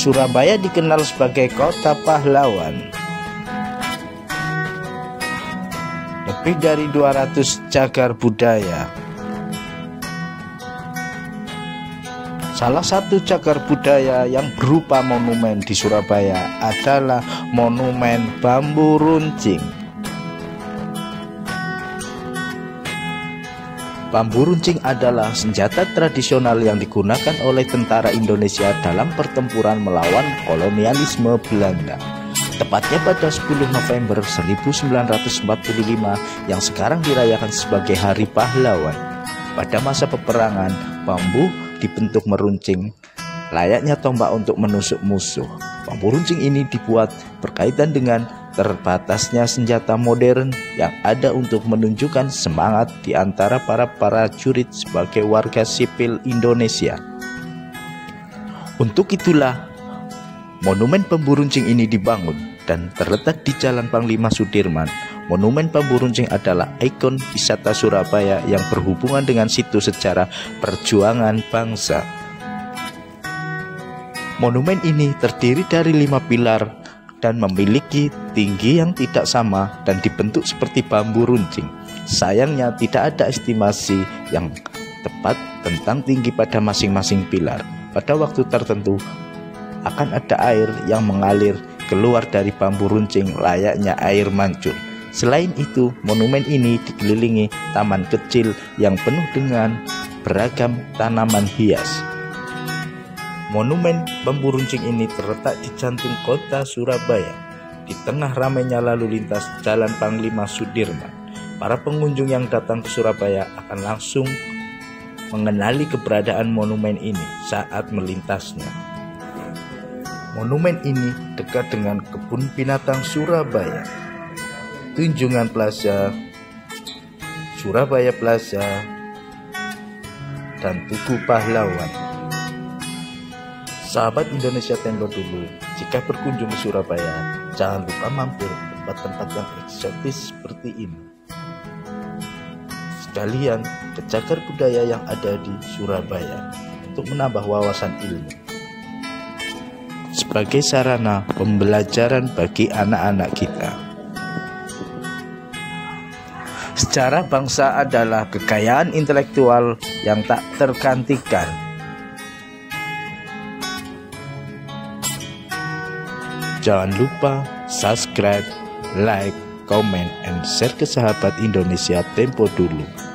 Surabaya dikenal sebagai kota pahlawan. Lebih dari 200 cagar budaya. Salah satu cagar budaya yang berupa monumen di Surabaya adalah Monumen Bambu Runcing. Bambu runcing adalah senjata tradisional yang digunakan oleh tentara Indonesia dalam pertempuran melawan kolonialisme Belanda. Tepatnya pada 10 November 1945 yang sekarang dirayakan sebagai Hari Pahlawan. Pada masa peperangan, bambu dibentuk meruncing layaknya tombak untuk menusuk musuh. Bambu runcing ini dibuat berkaitan dengan terbatasnya senjata modern yang ada untuk menunjukkan semangat di antara para prajurit sebagai warga sipil Indonesia. Untuk itulah monumen pemburuncing ini dibangun dan terletak di Jalan Panglima Sudirman. Monumen pemburuncing adalah ikon wisata Surabaya yang berhubungan dengan situ sejarah perjuangan bangsa. Monumen ini terdiri dari lima pilar dan memiliki tinggi yang tidak sama dan dibentuk seperti bambu runcing. Sayangnya tidak ada estimasi yang tepat tentang tinggi pada masing-masing pilar. Pada waktu tertentu akan ada air yang mengalir keluar dari bambu runcing layaknya air mancur. Selain itu, monumen ini dikelilingi taman kecil yang penuh dengan beragam tanaman hias. Monumen bambu runcing ini terletak di jantung kota Surabaya, di tengah ramainya lalu lintas Jalan Panglima Sudirman. Para pengunjung yang datang ke Surabaya akan langsung mengenali keberadaan monumen ini saat melintasnya. Monumen ini dekat dengan kebun binatang Surabaya, Tunjungan Plaza, Surabaya Plaza, dan Tugu Pahlawan. Sahabat Indonesia Tempo dulu, jika berkunjung ke Surabaya, jangan lupa mampir tempat-tempat yang eksotis seperti ini. Sekalian ke cagar budaya yang ada di Surabaya untuk menambah wawasan ilmu. Sebagai sarana pembelajaran bagi anak-anak kita. Secara bangsa adalah kekayaan intelektual yang tak tergantikan Jangan lupa subscribe, like, comment, and share ke sahabat Indonesia Tempo dulu.